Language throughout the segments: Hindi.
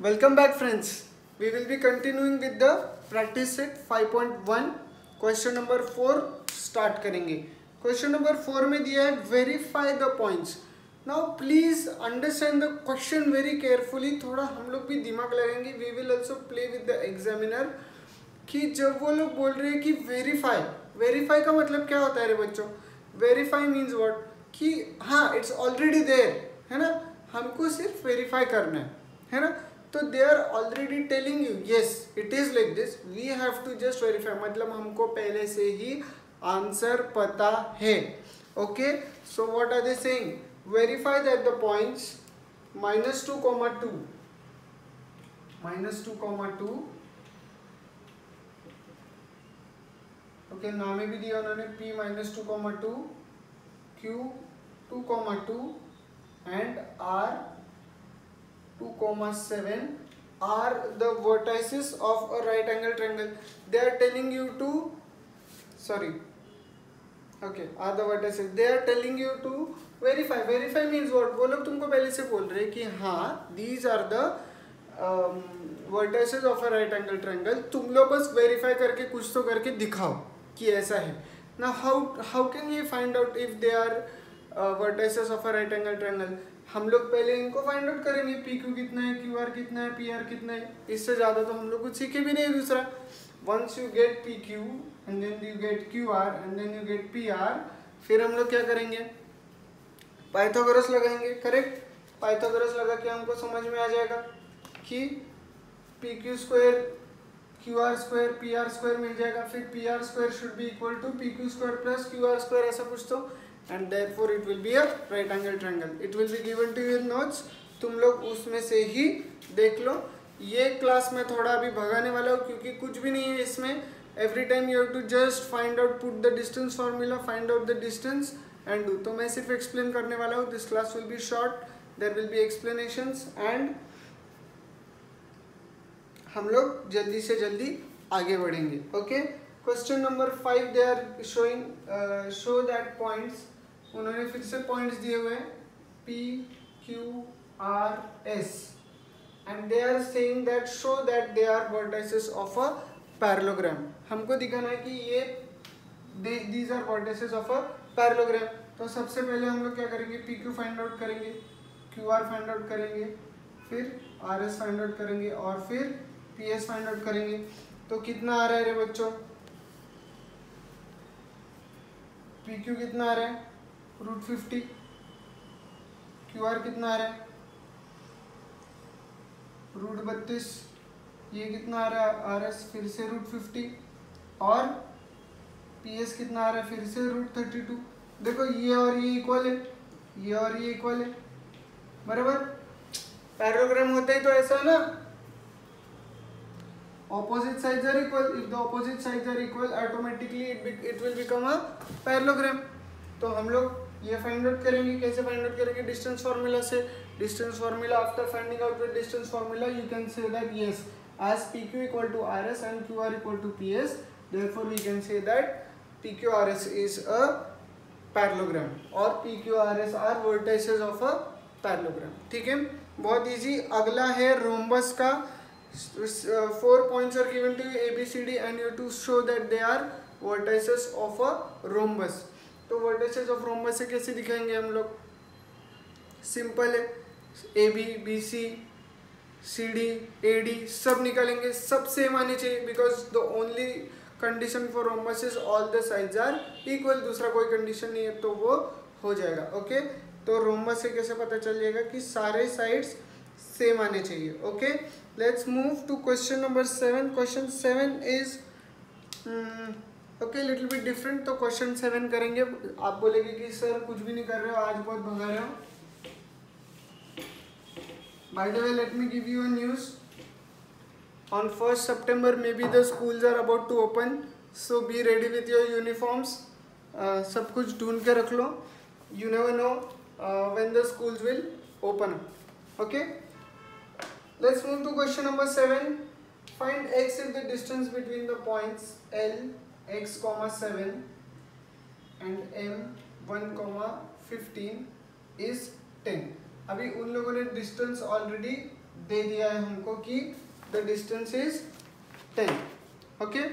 Welcome back, friends. We will be continuing with the practice set 5.1 question number four start करेंगे क्वेश्चन नंबर फोर में दिया है verify the points now please understand the question very carefully थोड़ा हम लोग भी दिमाग लगाएँगे we will also play with the examiner कि जब वो लोग बोल रहे हैं कि वेरीफाई वेरीफाई का मतलब क्या होता है रे बच्चों वेरीफाई मीन्स व्हाट कि हाँ इट्स ऑलरेडी देयर है ना हमको सिर्फ़ वेरीफाई करना है है ना तो they are already telling you yes it is like this we have to just verify मतलब हमको पहले से ही आंसर पता है। Okay so what are they saying verify that the points minus two comma two minus two comma two okay नाम भी दिया उन्होंने, p minus two comma two Q two comma two and r two comma seven are the vertices of a right angle triangle they are telling you to sorry okay are the vertices they are telling you to verify verify means what वो लोग तुमको पहले से बोल रहे हैं कि हाँ these are the vertices of a right angle triangle तुम लोग बस वेरीफाई करके, कुछ तो करके दिखाओ कि ऐसा है। ना how how can you find out if they are vertices of a right angle triangle हम लोग पहले इनको फाइंड आउट करेंगे पी क्यू कितना है क्यू आर कितना है पी आर कितना है। इससे ज़्यादा तो हम लोग कुछ सीखे भी नहीं दूसरा। Once you get P Q and then you get Q R and then you get P R फिर हम लोग क्या करेंगे? पाइथागोरस लगाएँगे करेक्ट पाइथागोरस लगा के हमको समझ में आ जाएगा कि P Q square Q R square P R square मिल जाएगा। फिर P R square should be equal to P Q square plus Q R square ऐसा कुछ तो। Therefore, it will be a right angle triangle. It will be given to you in notes. तुम लोग उसमें से ही देख लो। ये क्लास में थोड़ा अभी भगाने वाला हूँ क्योंकि कुछ भी नहीं है इसमें। Every time you have to just find out put the distance formula find out the distance and do तो मैं सिर्फ़ एक्सप्लेन करने वाला हूँ। This class will be short there will be explanations and हम लोग जल्दी से जल्दी आगे बढ़ेंगे। Okay question number five they are showing show that points उन्होंने फिर से पॉइंट्स दिए हुए हैं P Q R S and they are saying that show that they are vertices of a parallelogram हमको दिखाना है कि ये these are vertices of a parallelogram तो सबसे पहले हम लोग क्या करेंगे? पी क्यू फाइंड आउट करेंगे क्यू आर फाइंड आउट करेंगे, फिर आर एस फाइंड आउट करेंगे और फिर पी एस फाइंड आउट करेंगे। तो कितना आ रहा है रे बच्चों? पी क्यू कितना आ रहा है? Root fifty. क्यू आर कितना आ रहा है? रूट बत्तीस ये कितना आ रहा है? आर एस फिर से रूट फिफ्टी। और पी एस कितना आ रहा है? फिर से रूट थर्टी टू। देखो ये और ये इक्वल है। ये और ये इक्वल है। बराबर? पैरोग्राम होता ही तो ऐसा है ना। Opposite sides are equal. If the opposite sides automatically it, be, it will become a parallelogram. तो हम लोग ये फाइंड आउट करेंगे, कैसे फाइंड आउट करेंगे? डिस्टेंस फार्मूला से distance formula after finding out the distance formula you can say that yes as P Q equal to R S and Q R equal to P S therefore we can say that P Q R S is a parallelogram और P Q R S are voltage of a parallelogram ठीक है? बहुत ईजी अगला है रोमबस का. Four points are given to A B C D and you to show that they are voltage of a rhombus तो वर्टिसेस ऑफ़ रोमबस से कैसे दिखाएँगे हम लोग? सिंपल है। A B B C C D A D सब निकालेंगे। सब सेम आने चाहिए because the only condition for rhombus is all the sides are equal दूसरा कोई कंडीशन नहीं है तो वो हो जाएगा ओके तो रोमबस से कैसे पता चल जाएगा कि सारे साइड्स सेम आने चाहिए okay let's move to question number seven question seven is okay little bit different तो क्वेश्चन सेवन करेंगे। आप बोलेंगे कि, सर, कुछ भी नहीं कर रहे हो, आज बहुत भगा रहे हो। By the way let me give you news on first September may be the schools are about to open so be ready with your uniforms सब कुछ ढूंढ के रख लो। You never know when the schools will open okay let's move to question number seven find x if the distance between the points L x comma 7 and m 1 comma 15 is 10 अभी उन लोगों ने डिस्टेंस ऑलरेडी दे दिया है हमको कि the distance is ten okay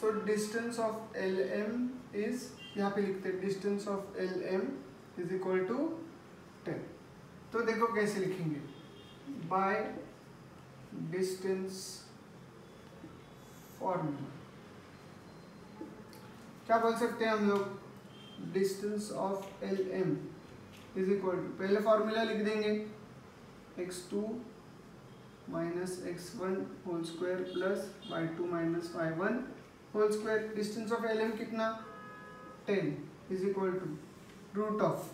so distance of L is यहाँ पे लिखते हैं distance of L M is equal to ten तो देखो कैसे लिखेंगे. बाय डिस्टेंस फॉर्मूला क्या बोल सकते हैं हम लोग? Distance of L M is equal to पहले फॉर्मूला लिख देंगे। X two minus x one whole square plus y two minus y one whole square distance of L M कितना? Ten is equal to root of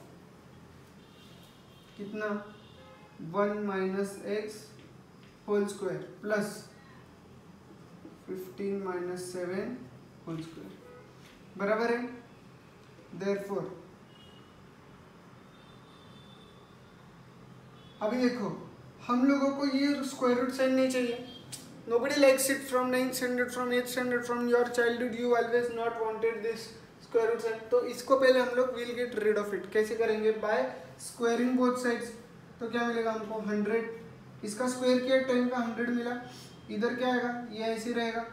कितना? One minus x whole square plus fifteen minus seven whole square बराबर है? देर फोर अभी देखो, हम लोगों को ये स्क्वायर रूट साइन नहीं चाहिए। No likes it from ninth standard from eight standard from your child you always not wanted this square root sign तो इसको पहले हम लोग will get rid of it कैसे करेंगे? बाय स्क्वायरिंग बोथ साइड्स तो क्या मिलेगा हमको? हंड्रेड इसका स्क्वायर किया? टेन का हंड्रेड मिला। इधर क्या आएगा? ये ऐसे रहेगा।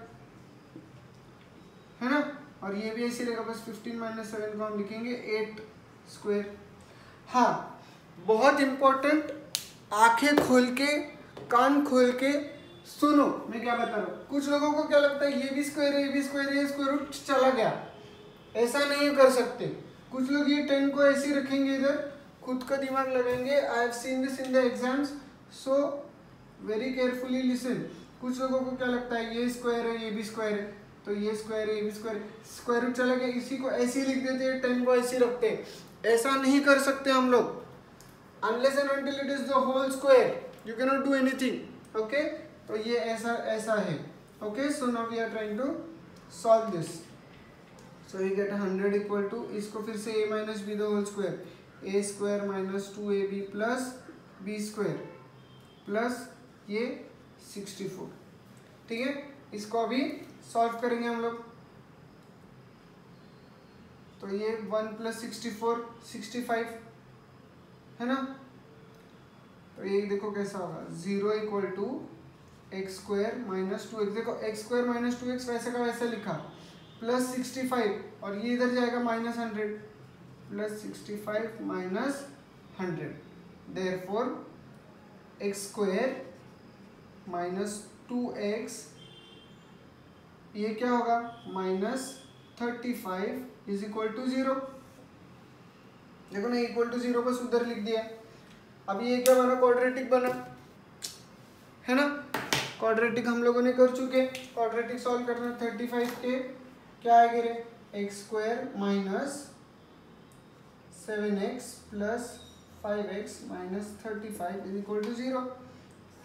है ना? और ये भी ऐसे रहेगा। बस 15 माइनस सेवन को हम लिखेंगे 8 स्क्वायर हाँ बहुत इंपॉर्टेंट आँखें खोल के, कान खोल के सुनो। मैं क्या बता रहा हूँ? कुछ लोगों को क्या लगता है, ये भी स्क्वायर है, ये भी स्क्वायर है, ये स्क्वायर रूट चला गया। ऐसा नहीं कर सकते। कुछ लोग ये टेन को ऐसे रखेंगे इधर। खुद का दिमाग लगाएँगे। I have seen this in the exams so very carefully listen कुछ लोगों को क्या लगता है, ये स्क्वायर है, ये भी स्क्वायर है। तो ये स्क्वायर है, ये भी स्क्वायर स्क्वायर रूट चला गया इसी को ऐसे ही लिख देते हैं टेन को ऐसे रखते हैं। ऐसा नहीं कर सकते हम लोग। Unless and until it is the whole square you cannot do anything okay तो ये ऐसा ऐसा है okay so now we are trying to solve this so you get hundred equal to इसको फिर से a minus b the whole square a square minus two a b plus b square plus ये सिक्सटी फोर। ठीक है? इसको अभी सॉल्व करेंगे हम लोग। तो ये one plus sixty four, sixty five, है ना? तो ये देखो कैसा होगा। Zero equal to x square minus two x. देखो, x square minus two x वैसे का वैसा लिखा। प्लस सिक्सटी फाइव, और ये इधर जाएगा minus hundred. Plus sixty five minus hundred. Therefore x square minus two x, ये क्या होगा? Minus thirty five is equal to zero. देखो ना, इक्वल टू ज़ीरो बस उधर लिख दिया। अब ये क्या बना? क्वाड्रेटिक बना। है ना? क्वाड्रेटिक हम लोगों ने कर चुके। क्वाड्रेटिक सॉल्व करना थर्टी फाइव के। क्या आएगा रे x square minus seven x plus five x minus thirty five is equal to zero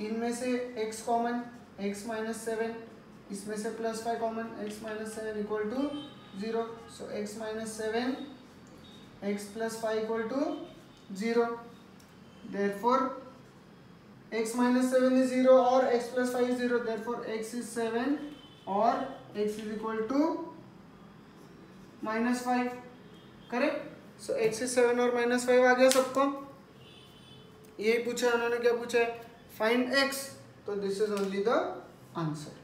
इनमें से x common x minus seven इसमें से plus five common x minus seven equal to zero so x minus seven x plus five equal to zero therefore x minus seven is zero और x plus five is zero therefore four x is seven और x is equal to minus five correct so x is seven और माइनस फाइव आ गया सबको। यही पूछा, उन्होंने क्या पूछा है? फाइंड x तो this is only the answer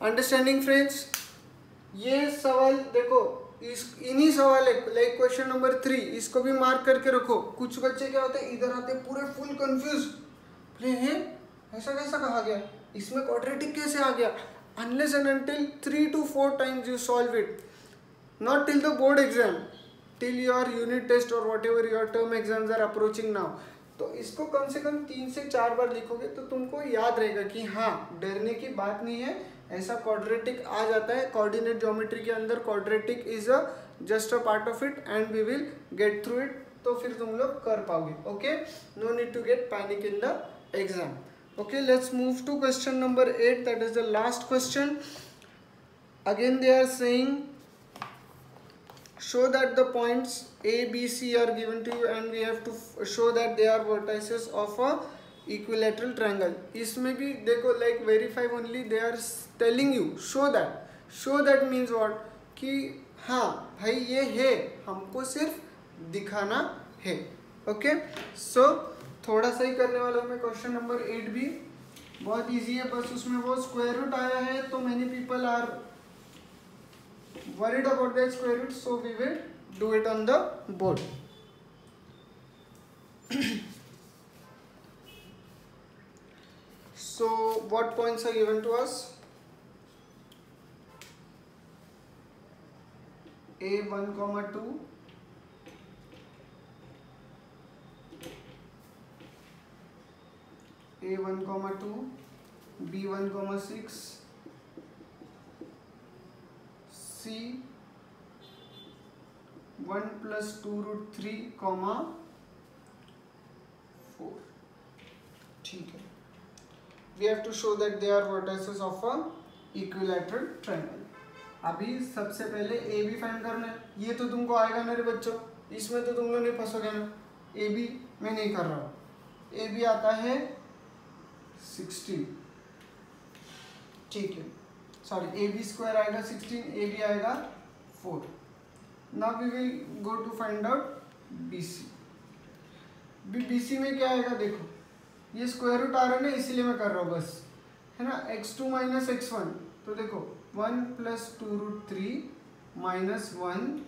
understanding friends ये सवाल, देखो, इस, इन्हीं सवाल है लाइक क्वेश्चन नंबर थ्री इसको भी मार्क करके रखो। कुछ बच्चे क्या होते हैं, इधर आते पूरे फुल कंफ्यूज बोले, हैं, ऐसा कैसा कहा गया? इसमें क्वाड्रेटिक कैसे आ गया? Unless and until three two four times you solve it not till the board exam till your unit test और whatever your term exams are approaching now तो इसको कम से कम तीन से चार बार लिखोगे तो तुमको याद रहेगा कि हाँ डरने की बात नहीं है, ऐसा क्वाड्रेटिक आ जाता है। कोऑर्डिनेट ज्योमेट्री के अंदर quadratic is a just a part of it and we will get through it तो फिर तुम लोग कर पाओगे okay no need to get panic in the exam okay, let's move to question number 8 that is the last question. Again, they are saying show that the points a b c are given to you and we have to show that they are vertices of a equilateral triangle इसमें भी देखो like verify only they are telling you show that show that means what कि हाँ भाई ये है हमको सिर्फ़ दिखाना है ओके सो थोड़ा सा ही करने वाला हूँ मैं क्वेश्चन नंबर एट भी बहुत इजी है बस उसमें वो स्क्वायर रूट आया है तो many people are worried about the square root so we will do it on the board. so what points are given to us? A 1 comma 2 A 1 comma 2 B 1 comma 6 c 1 plus 2 root 3 comma 4 ठीक है। We have to show that they are vertices of a equilateral triangle. अभी सबसे पहले ए बी फाइंड करना है। ये तो तुमको आएगा मेरे बच्चों। इसमें तो तुम लोग नहीं फंसोगे ना। ए बी मैं नहीं कर रहा हूँ। ए बी आता है सिक्सटीन ठीक है। सॉरी ए बी स्क्वायर आएगा सिक्सटीन ए बी आएगा four now we will go to find out B C B C में क्या आएगा देखो। ये स्क्वायर रूट आ रहा है ना, इसीलिए मैं कर रहा हूँ बस। है ना? X two minus x one तो देखो one plus two root three minus one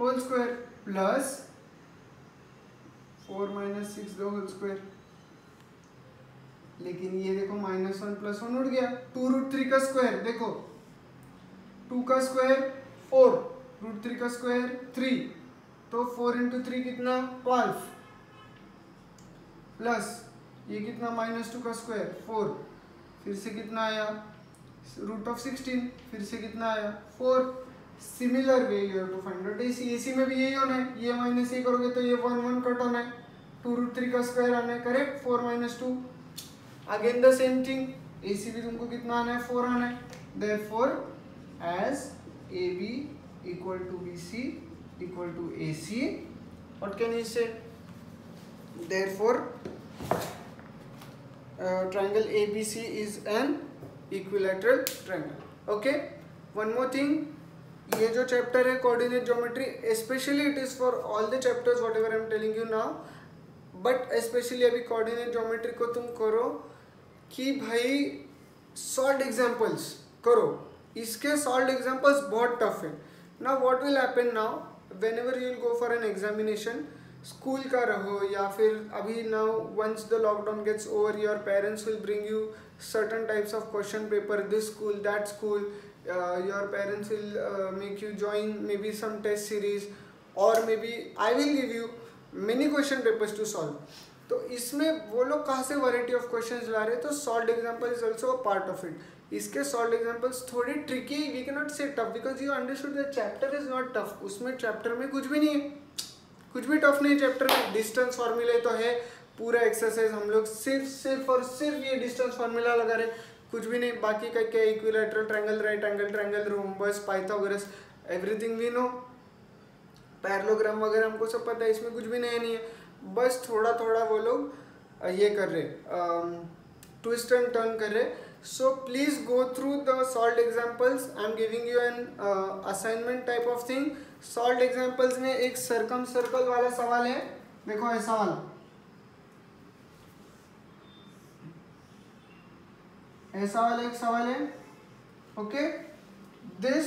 whole square plus four minus six दो होल स्क्वायर लेकिन ये देखो माइनस वन प्लस वन उठ गया। टू रूट थ्री का स्क्वायर देखो। टू का स्क्वायर फोर रूट थ्री का स्क्वायर थ्री तो फोर इंटू थ्री कितना? ट्वेल्व प्लस ये कितना? माइनस टू का स्क्वायर फोर फिर से कितना आया? रूट ऑफ़ सिक्सटीन फिर से कितना आया? Four similar way you to find out AC AC में भी यही होना है। ये माइनस ये करोगे तो ये वन वन कट होना है। टू रूट थ्री का स्क्वायर आना है। Correct four minus two again the same thing AC भी तुमको कितना आना है? फोर आना है. Therefore as A B equal to B C equal to A C what can you say therefore uh, triangle abc is an equilateral triangle. Okay? One more thing. ये जो चैप्टर है coordinate geometry specially it is for all the chapters whatever I am telling you now but specially अभी कोऑर्डिनेट ज्योमेट्री को तुम करो कि भाई सॉल्ट एग्जांपल्स करो। इसके सॉल्ट एग्जांपल्स बहुत टफ है। ना what will happen now whenever you go for an examination school का रहो या फिर अभी now once the lockdown gets over your parents will bring you certain types of question paper this school that school your parents will make you join maybe some test series और maybe I will give you many question papers to solve तो इसमें वो लोग कहाँ से वैरायटी ऑफ़ क्वेश्चंस ला रहे हैं? तो solve example is also a part of it इसके सॉल्व एग्जांपल्स थोड़ी tricky we cannot say tough because you understood the chapter is not tough उसमें चैप्टर में कुछ भी नहीं है। कुछ भी टफ नहीं चैप्टर में। डिस्टेंस फॉर्मूले तो है। पूरा एक्सरसाइज हम लोग सिर्फ़ सिर्फ़ और सिर्फ़ ये डिस्टेंस फॉर्मूला लगा रहे कुछ भी नहीं। बाकी का क्या equilateral triangle right angle triangle rhombus Pythagoras everything we know parallelogram वगैरह हमको सब पता है। इसमें कुछ भी नया नहीं है। बस थोड़ा थोड़ा वो लोग ये कर रहे ट्विस्ट एंड टर्न कर रहे। So please go through the solve examples I am giving you an assignment type of thing solve examples में एक सर्कम सर्कल वाला सवाल है। देखो ऐसा वाला ऐसा वाला एक सवाल है। Okay this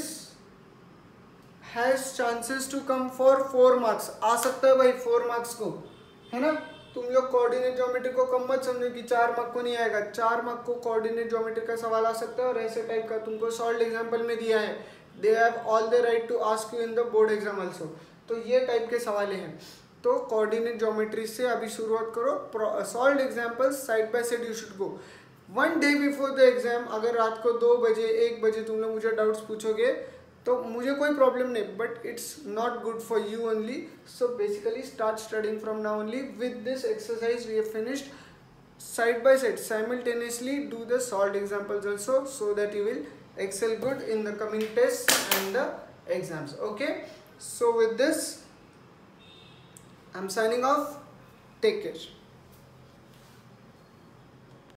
has chances to come for four marks आ सकता है भाई फोर मार्क्स को। है ना? तुम लोग कोऑर्डिनेट ज्योमेट्री को कम मत समझो कि चार मार्क को नहीं आएगा। चार मार्क को कोऑर्डिनेट ज्योमेट्री का सवाल आ सकता है और ऐसे टाइप का तुमको सॉल्व एग्ज़ाम्पल में दिया है। They have all the right to ask you in the board exam also तो ये टाइप के सवाल हैं। तो कोऑर्डिनेट ज्योमेट्री से अभी शुरुआत करो। Solve examples side by side you should go one day before the exam अगर रात को दो बजे, एक बजे तुम लोग मुझे डाउट्स पूछोगे तो मुझे कोई प्रॉब्लम नहीं but it's not good for you only so basically start studying from now only with this exercise we have finished side by side simultaneously do the solved examples also so that you will excel good in the coming tests and the exams okay so with this i'm signing off take care